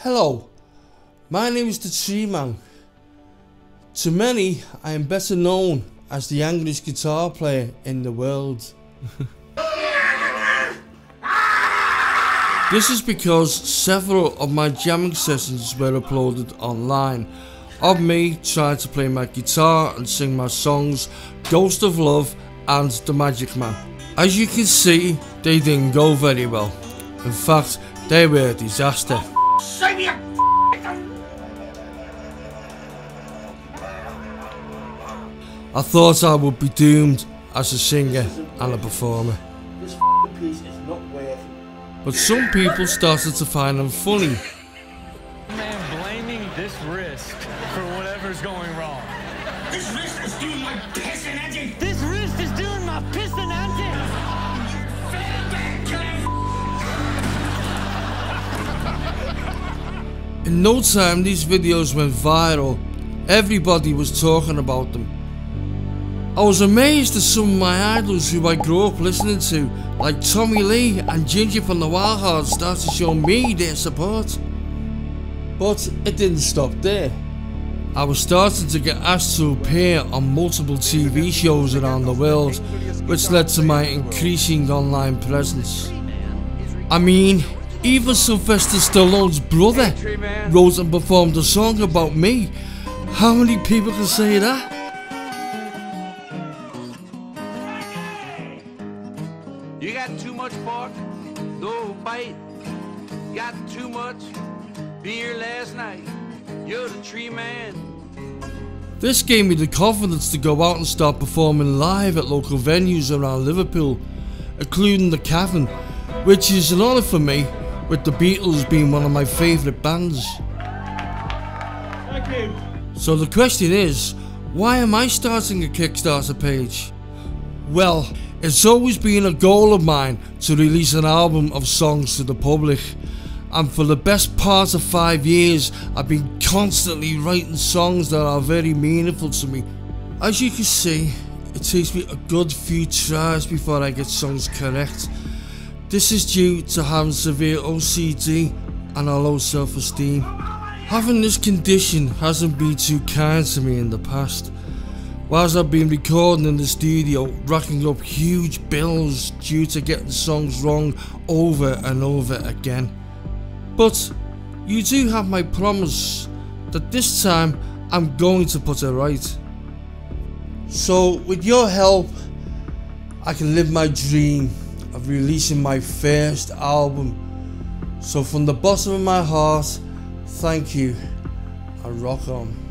Hello, my name is the Treeman. To many, I am better known as the angriest guitar player in the world. this is because several of my jamming sessions were uploaded online of me trying to play my guitar and sing my songs Ghost of Love and The Magic Man. As you can see, they didn't go very well. In fact, they were a disaster. I thought I would be doomed as a singer and a performer. This piece is not worth But some people started to find them funny. Man blaming this wrist for whatever's going wrong. This wrist is doing my piss and engine. This wrist is doing my piston antics. In no time these videos went viral. Everybody was talking about them. I was amazed at some of my idols who I grew up listening to, like Tommy Lee and Ginger from the Wildhearts started showing me their support. But it didn't stop there. I was starting to get asked to appear on multiple TV shows around the world, which led to my increasing online presence. I mean, even Sylvester Stallone's brother wrote and performed a song about me. How many people can say that? You got too much pork, no bite. Got too much beer last night. You're the tree man. This gave me the confidence to go out and start performing live at local venues around Liverpool, including the Cavern, which is an honour for me, with the Beatles being one of my favourite bands. Thank you. So the question is, why am I starting a Kickstarter page? Well, it's always been a goal of mine to release an album of songs to the public. And for the best part of five years, I've been constantly writing songs that are very meaningful to me. As you can see, it takes me a good few tries before I get songs correct. This is due to having severe OCD and a low self-esteem. Having this condition hasn't been too kind to me in the past. Whilst I've been recording in the studio, racking up huge bills due to getting songs wrong over and over again. But you do have my promise that this time I'm going to put it right. So, with your help, I can live my dream of releasing my first album. So, from the bottom of my heart, thank you and rock on.